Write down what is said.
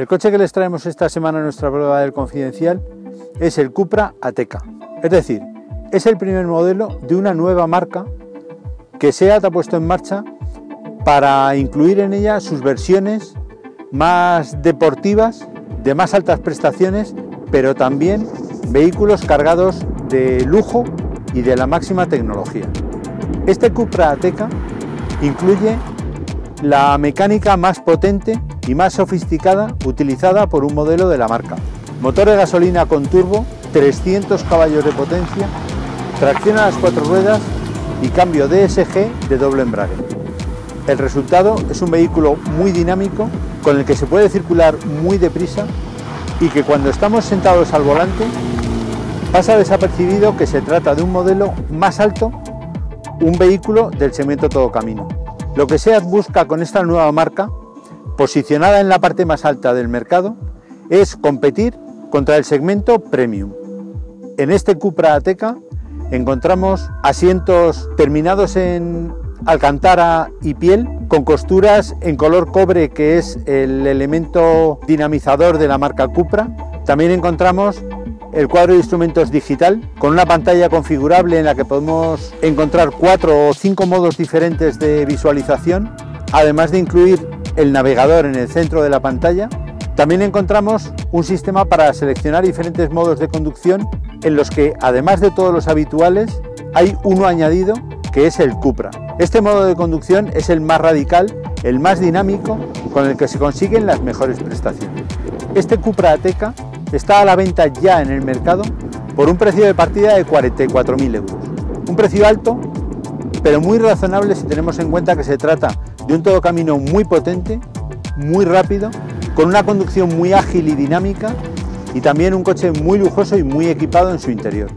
El coche que les traemos esta semana en nuestra prueba del confidencial es el Cupra Ateca. Es decir, es el primer modelo de una nueva marca que SEAT ha puesto en marcha para incluir en ella sus versiones más deportivas, de más altas prestaciones, pero también vehículos cargados de lujo y de la máxima tecnología. Este Cupra Ateca incluye la mecánica más potente y más sofisticada utilizada por un modelo de la marca. Motor de gasolina con turbo, 300 caballos de potencia, tracción a las cuatro ruedas y cambio DSG de doble embrague. El resultado es un vehículo muy dinámico con el que se puede circular muy deprisa y que cuando estamos sentados al volante pasa desapercibido que se trata de un modelo más alto, un vehículo del segmento todo camino. Lo que SEAT busca con esta nueva marca, posicionada en la parte más alta del mercado, es competir contra el segmento premium. En este Cupra Ateca encontramos asientos terminados en alcantara y piel con costuras en color cobre que es el elemento dinamizador de la marca Cupra. También encontramos el cuadro de instrumentos digital con una pantalla configurable en la que podemos encontrar cuatro o cinco modos diferentes de visualización, además de incluir el navegador en el centro de la pantalla. También encontramos un sistema para seleccionar diferentes modos de conducción en los que, además de todos los habituales, hay uno añadido que es el Cupra. Este modo de conducción es el más radical, el más dinámico, con el que se consiguen las mejores prestaciones. Este Cupra Ateca está a la venta ya en el mercado por un precio de partida de 44.000 euros. Un precio alto, pero muy razonable si tenemos en cuenta que se trata de un todo camino muy potente, muy rápido, con una conducción muy ágil y dinámica y también un coche muy lujoso y muy equipado en su interior.